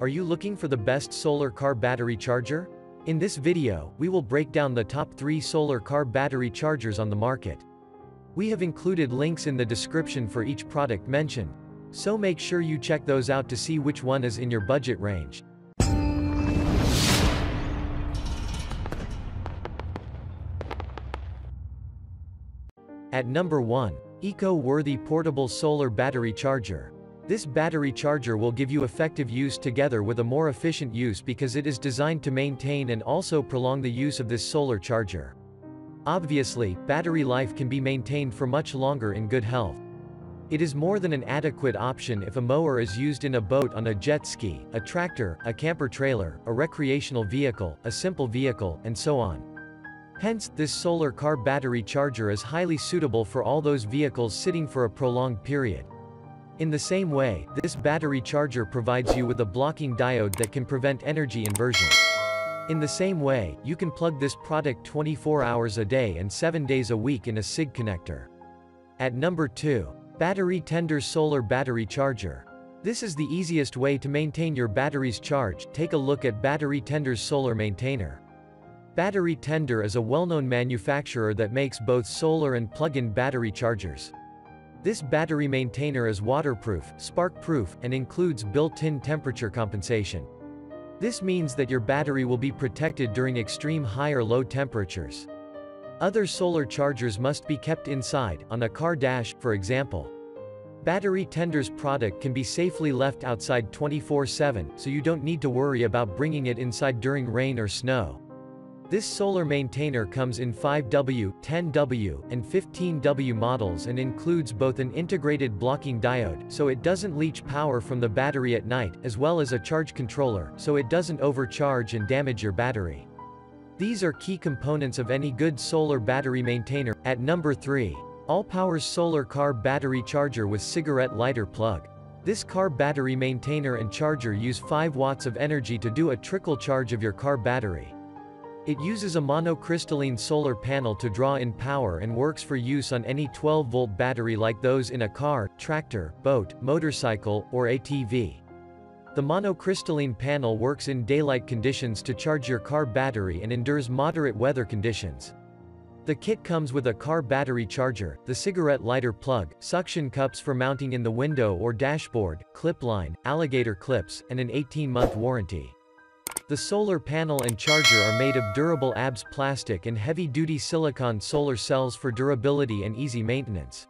Are you looking for the best solar car battery charger? In this video, we will break down the top 3 solar car battery chargers on the market. We have included links in the description for each product mentioned, so make sure you check those out to see which one is in your budget range. At number 1. Eco-worthy portable solar battery charger. This battery charger will give you effective use together with a more efficient use because it is designed to maintain and also prolong the use of this solar charger. Obviously, battery life can be maintained for much longer in good health. It is more than an adequate option if a mower is used in a boat on a jet ski, a tractor, a camper trailer, a recreational vehicle, a simple vehicle, and so on. Hence, this solar car battery charger is highly suitable for all those vehicles sitting for a prolonged period. In the same way, this battery charger provides you with a blocking diode that can prevent energy inversion. In the same way, you can plug this product 24 hours a day and 7 days a week in a SIG connector. At number 2. Battery Tender Solar Battery Charger. This is the easiest way to maintain your battery's charge, take a look at Battery Tender's Solar Maintainer. Battery Tender is a well-known manufacturer that makes both solar and plug-in battery chargers. This battery maintainer is waterproof, spark-proof, and includes built-in temperature compensation. This means that your battery will be protected during extreme high or low temperatures. Other solar chargers must be kept inside, on a car dash, for example. Battery Tender's product can be safely left outside 24-7, so you don't need to worry about bringing it inside during rain or snow. This solar maintainer comes in 5W, 10W, and 15W models and includes both an integrated blocking diode, so it doesn't leach power from the battery at night, as well as a charge controller, so it doesn't overcharge and damage your battery. These are key components of any good solar battery maintainer. At number 3. Allpowers Solar Car Battery Charger with Cigarette Lighter Plug. This car battery maintainer and charger use 5 watts of energy to do a trickle charge of your car battery. It uses a monocrystalline solar panel to draw in power and works for use on any 12-volt battery like those in a car, tractor, boat, motorcycle, or ATV. The monocrystalline panel works in daylight conditions to charge your car battery and endures moderate weather conditions. The kit comes with a car battery charger, the cigarette lighter plug, suction cups for mounting in the window or dashboard, clip line, alligator clips, and an 18-month warranty. The solar panel and charger are made of durable ABS plastic and heavy-duty silicon solar cells for durability and easy maintenance.